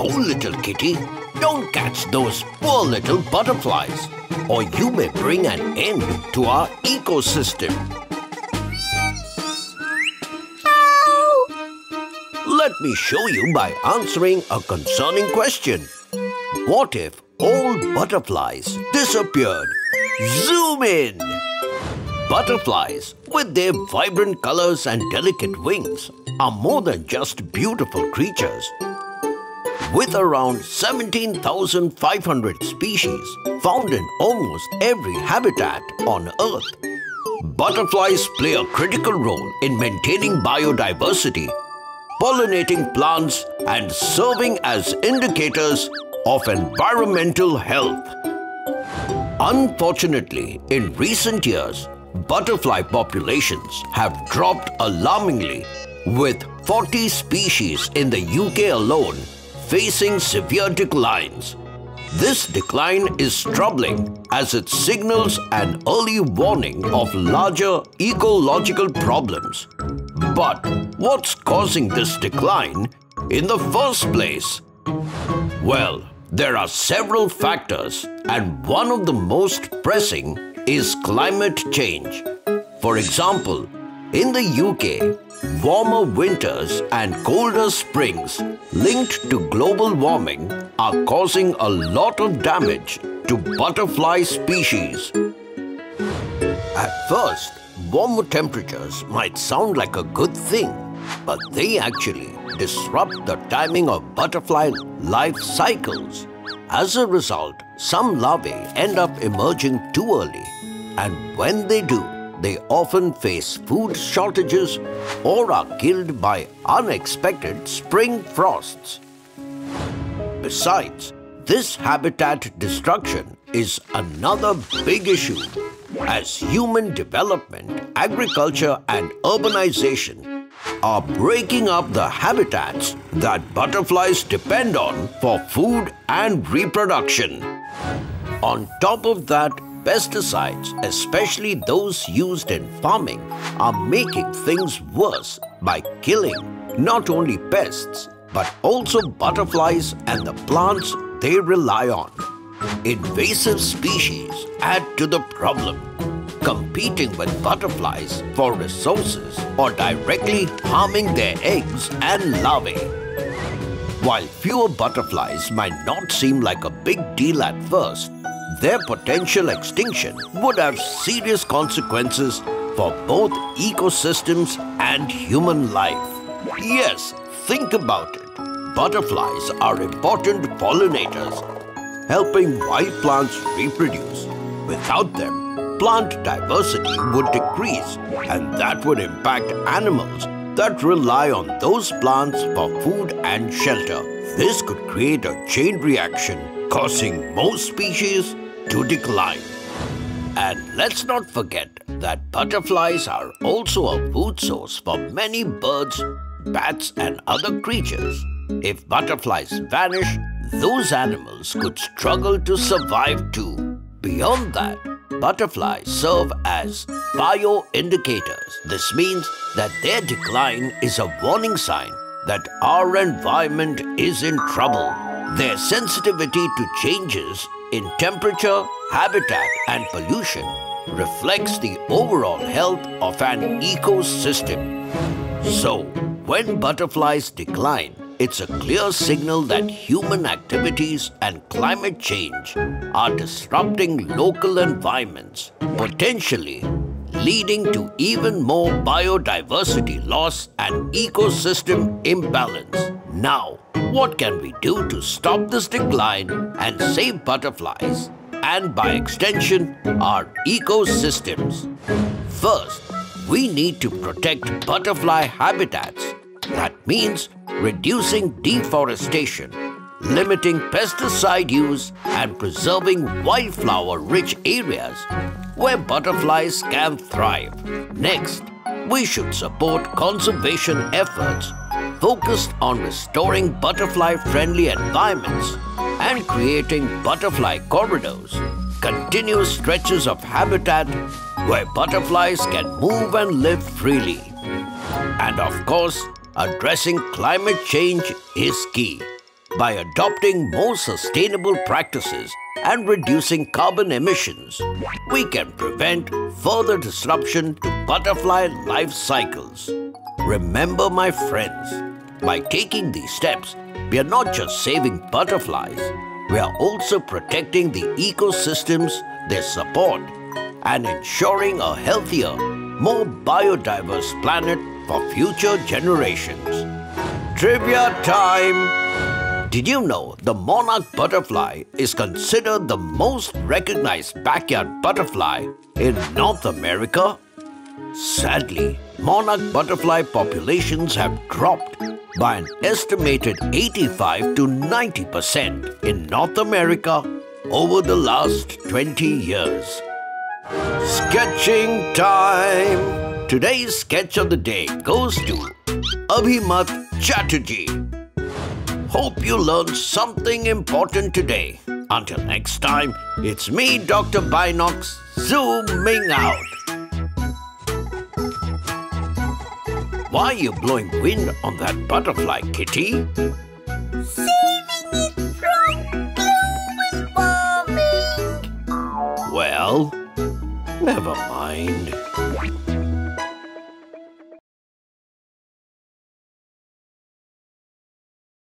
Oh, little kitty, don't catch those poor little butterflies, or you may bring an end to our ecosystem. Let me show you by answering a concerning question. What if all butterflies disappeared? Zoom in! Butterflies, with their vibrant colors and delicate wings, are more than just beautiful creatures. With around 17,500 species found in almost every habitat on Earth, butterflies play a critical role in maintaining biodiversity, pollinating plants and serving as indicators of environmental health. Unfortunately, in recent years, butterfly populations have dropped alarmingly, with 40 species in the UK alone facing severe declines. This decline is troubling as it signals an early warning of larger ecological problems. But what's causing this decline in the first place? Well, there are several factors and one of the most pressing is climate change. For example, in the UK, warmer winters and colder springs linked to global warming are causing a lot of damage to butterfly species. At first, warmer temperatures might sound like a good thing, but they actually disrupt the timing of butterfly life cycles. As a result, some larvae end up emerging too early, and when they do, they often face food shortages or are killed by unexpected spring frosts. Besides, this habitat destruction is another big issue as human development, agriculture and urbanization are breaking up the habitats that butterflies depend on for food and reproduction. On top of that, Pesticides, especially those used in farming, are making things worse by killing not only pests but also butterflies and the plants they rely on. Invasive species add to the problem, competing with butterflies for resources or directly harming their eggs and larvae. While fewer butterflies might not seem like a big deal at first, their potential extinction would have serious consequences for both ecosystems and human life. Yes, think about it. Butterflies are important pollinators, helping wild plants reproduce. Without them, plant diversity would decrease and that would impact animals that rely on those plants for food and shelter. This could create a chain reaction, causing most species to decline. And let's not forget that butterflies are also a food source for many birds, bats and other creatures. If butterflies vanish, those animals could struggle to survive too. Beyond that, butterflies serve as bioindicators. This means that their decline is a warning sign that our environment is in trouble. Their sensitivity to changes in temperature, habitat and pollution reflects the overall health of an ecosystem. So, when butterflies decline, it's a clear signal that human activities and climate change are disrupting local environments, potentially leading to even more biodiversity loss and ecosystem imbalance. Now, what can we do to stop this decline and save butterflies and by extension our ecosystems? First, we need to protect butterfly habitats. That means reducing deforestation, limiting pesticide use and preserving wildflower-rich areas where butterflies can thrive. Next, we should support conservation efforts focused on restoring butterfly-friendly environments and creating butterfly corridors, continuous stretches of habitat where butterflies can move and live freely. And of course, addressing climate change is key. by adopting more sustainable practices and reducing carbon emissions, we can prevent further disruption to butterfly life cycles. Remember, my friends, by taking these steps, we are not just saving butterflies, we are also protecting the ecosystems they support and ensuring a healthier, more biodiverse planet for future generations. Trivia time! Did you know the monarch butterfly is considered the most recognized backyard butterfly in North America? Sadly, monarch butterfly populations have dropped by an estimated 85 to 90% in North America over the last 20 years. Sketching time! Today's sketch of the day goes to Abhimath Chatterjee. Hope you learned something important today. Until next time, it's me, Dr. Binocs, zooming out. Why are you blowing wind on that butterfly, Kitty? Saving it from global warming. Well, never mind.